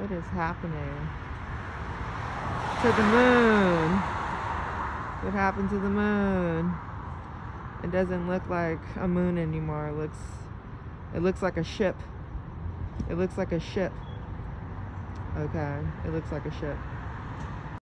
What is happening? To the moon. What happened to the moon? It doesn't look like a moon anymore. It looks it looks like a ship. It looks like a ship. Okay, it looks like a ship.